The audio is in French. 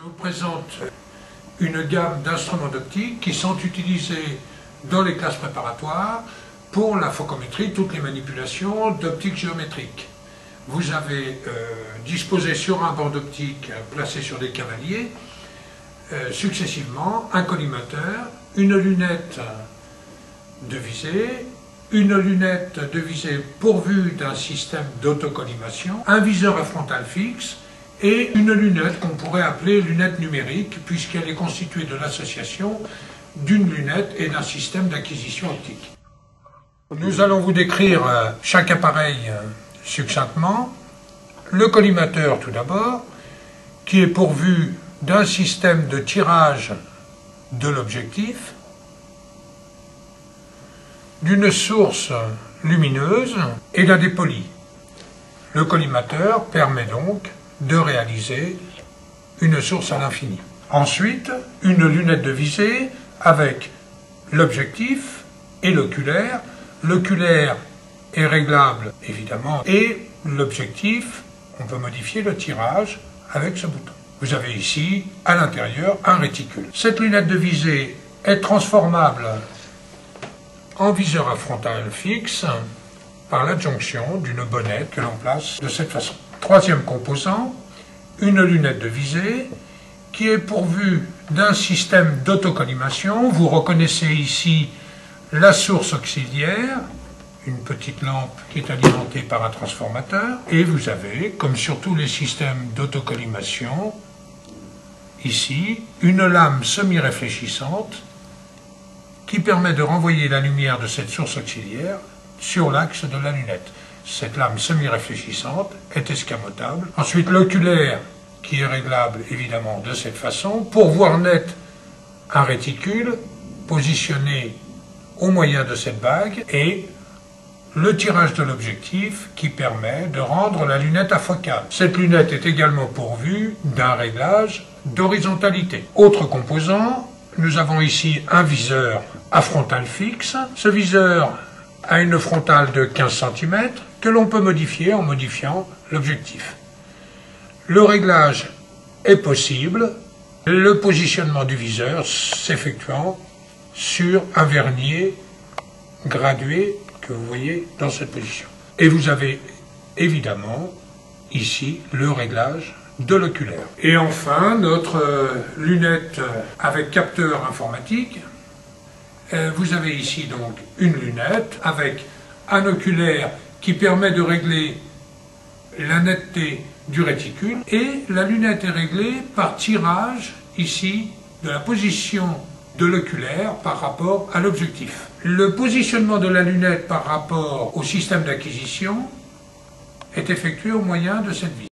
Je vous présente une gamme d'instruments d'optique qui sont utilisés dans les classes préparatoires pour la focométrie, toutes les manipulations d'optique géométrique. Vous avez euh, disposé sur un bord d'optique placé sur des cavaliers, euh, successivement un collimateur, une lunette de visée, une lunette de visée pourvue d'un système d'autocollimation, un viseur à frontale fixe et une lunette qu'on pourrait appeler lunette numérique puisqu'elle est constituée de l'association d'une lunette et d'un système d'acquisition optique. Nous allons vous décrire euh, chaque appareil euh, succinctement. Le collimateur tout d'abord, qui est pourvu d'un système de tirage de l'objectif, d'une source lumineuse et d'un dépoli. Le collimateur permet donc de réaliser une source à l'infini. Ensuite, une lunette de visée avec l'objectif et l'oculaire. L'oculaire est réglable évidemment et l'objectif, on peut modifier le tirage avec ce bouton. Vous avez ici à l'intérieur un réticule. Cette lunette de visée est transformable en viseur à frontale fixe par l'adjonction d'une bonnette que l'on place de cette façon. Troisième composant, une lunette de visée qui est pourvue d'un système d'autocollimation. Vous reconnaissez ici la source auxiliaire, une petite lampe qui est alimentée par un transformateur, et vous avez, comme sur tous les systèmes d'autocollimation, ici, une lame semi-réfléchissante qui permet de renvoyer la lumière de cette source auxiliaire sur l'axe de la lunette. Cette lame semi-réfléchissante est escamotable. Ensuite, l'oculaire, qui est réglable évidemment de cette façon, pour voir net un réticule positionné au moyen de cette bague et le tirage de l'objectif qui permet de rendre la lunette afocale. Cette lunette est également pourvue d'un réglage d'horizontalité. Autre composant, nous avons ici un viseur à frontale fixe. Ce viseur a une frontale de 15 cm que l'on peut modifier en modifiant l'objectif. Le réglage est possible, le positionnement du viseur s'effectuant sur un vernier gradué que vous voyez dans cette position. Et vous avez évidemment ici le réglage de l'oculaire. Et enfin, notre euh, lunette avec capteur informatique. Euh, vous avez ici donc une lunette avec un oculaire qui permet de régler la netteté du réticule et la lunette est réglée par tirage ici de la position de l'oculaire par rapport à l'objectif. Le positionnement de la lunette par rapport au système d'acquisition est effectué au moyen de cette vis.